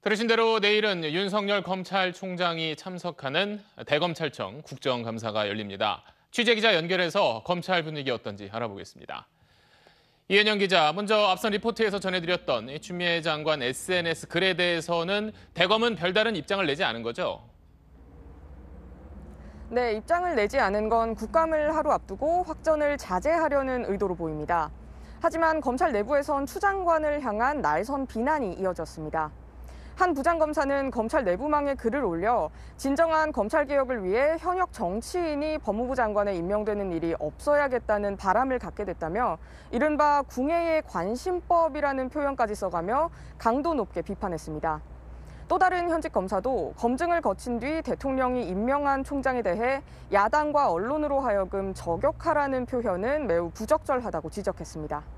들으신 대로 내일은 윤석열 검찰총장이 참석하는 대검찰청 국정감사가 열립니다. 취재기자 연결해서 검찰 분위기 어떤지 알아보겠습니다. 이현영 기자, 먼저 앞선 리포트에서 전해드렸던 이 추미애 장관 SNS 글에 대해서는 대검은 별다른 입장을 내지 않은 거죠? 네, 입장을 내지 않은 건 국감을 하루 앞두고 확전을 자제하려는 의도로 보입니다. 하지만 검찰 내부에선 추 장관을 향한 날선 비난이 이어졌습니다. 한 부장검사는 검찰 내부망에 글을 올려 진정한 검찰 개혁을 위해 현역 정치인이 법무부 장관에 임명되는 일이 없어야겠다는 바람을 갖게 됐다며 이른바 궁예의 관심법이라는 표현까지 써가며 강도 높게 비판했습니다. 또 다른 현직 검사도 검증을 거친 뒤 대통령이 임명한 총장에 대해 야당과 언론으로 하여금 저격하라는 표현은 매우 부적절하다고 지적했습니다.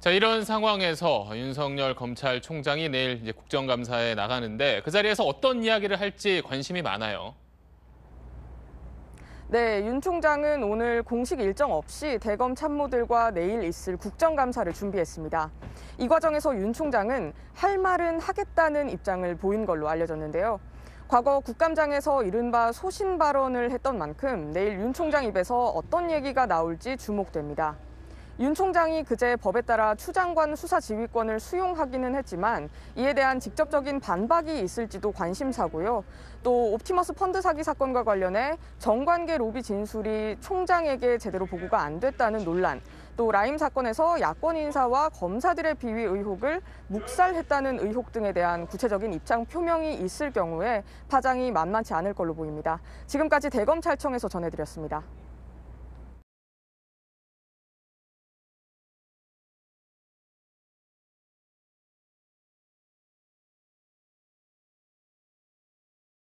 자, 이런 상황에서 윤석열 검찰총장이 내일 이제 국정감사에 나가는데 그 자리에서 어떤 이야기를 할지 관심이 많아요. 네, 윤 총장은 오늘 공식 일정 없이 대검 참모들과 내일 있을 국정감사를 준비했습니다. 이 과정에서 윤 총장은 할 말은 하겠다는 입장을 보인 걸로 알려졌는데요. 과거 국감장에서 이른바 소신 발언을 했던 만큼 내일 윤 총장 입에서 어떤 얘기가 나올지 주목됩니다. 윤 총장이 그제 법에 따라 추 장관 수사 지휘권을 수용하기는 했지만 이에 대한 직접적인 반박이 있을지도 관심사고요. 또 옵티머스 펀드 사기 사건과 관련해 정관계 로비 진술이 총장에게 제대로 보고가 안 됐다는 논란, 또 라임 사건에서 야권 인사와 검사들의 비위 의혹을 묵살했다는 의혹 등에 대한 구체적인 입장 표명이 있을 경우에 파장이 만만치 않을 걸로 보입니다. 지금까지 대검찰청에서 전해드렸습니다.